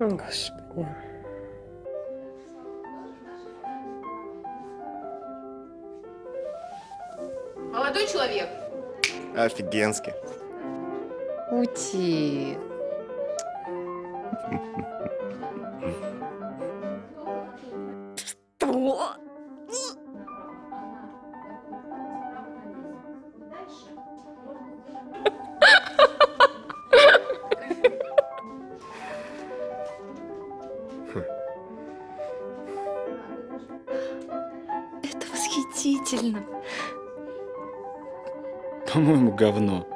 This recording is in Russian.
О, Господи. Молодой человек. Офигенски. Ути. Что? Восхитительно. По-моему, говно.